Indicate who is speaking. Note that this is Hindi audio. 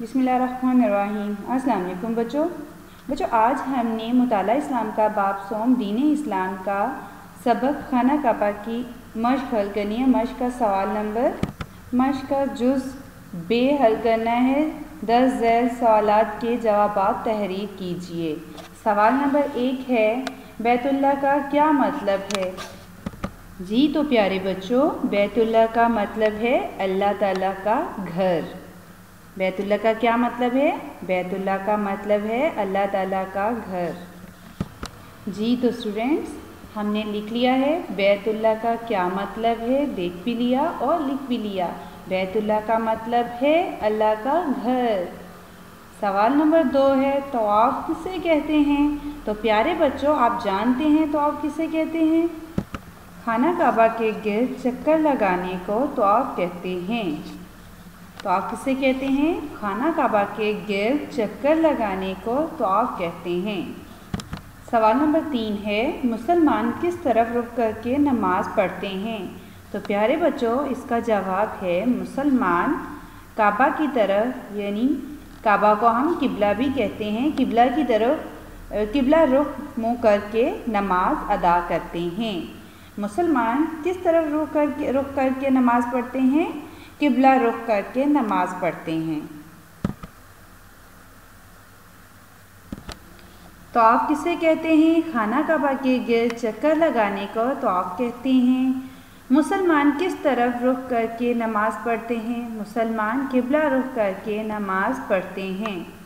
Speaker 1: बिसमीम अस्सलाम बच्चों। बच्चों, आज हमने मुताला इस्लाम का बाप सोम, दीन इस्लाम का सबक, खाना कापा की मश्क हल करनी है। मश्क का सवाल नंबर, मश्क का जुज़ बे हल करना है। दस जैल सवाल के जवाब तहरीर कीजिए। सवाल नंबर एक है बैतुल्ला का क्या मतलब है? जी तो प्यारे बच्चों बैतुल्ला का मतलब है अल्लाह ताला का घर। बैतुल्ला का क्या मतलब है? बैतुल्ला का मतलब है अल्लाह ताला का घर। जी तो स्टूडेंट्स हमने लिख लिया है, बैतुल्ला का क्या मतलब है? देख भी लिया और लिख भी लिया। बैतुल्ला का मतलब है अल्लाह का घर। सवाल नंबर दो है तो आप किसे कहते हैं? तो प्यारे बच्चों, आप जानते हैं तो आप किसे कहते हैं? खाना काबा के गिर चक्कर लगाने को तो आप कहते हैं। तो आप किसे कहते हैं? खाना काबा के गिर चक्कर लगाने को तो आप कहते हैं। सवाल नंबर तीन है, मुसलमान किस तरफ़ रुक करके नमाज़ पढ़ते हैं? तो प्यारे बच्चों, इसका जवाब है मुसलमान काबा की तरफ़ यानी काबा को हम किबला भी कहते हैं। किबला की तरफ़ किबला रुख मुँह करके नमाज़ अदा करते हैं। मुसलमान किस तरफ़ रुख करके रुख करके नमाज़ पढ़ते हैं? किबला रुख करके नमाज़ पढ़ते हैं। तो आप किसे कहते हैं? खाना कबा के गिर, चक्कर लगाने को तो आप कहते हैं। मुसलमान किस तरफ़ रुख करके नमाज़ पढ़ते हैं? मुसलमान किबला रुख करके नमाज़ पढ़ते हैं।